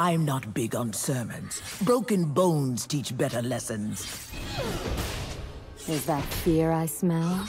I'm not big on sermons. Broken bones teach better lessons. Is that fear I smell?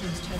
Team's turret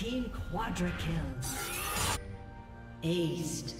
Team quadra kill. Aced.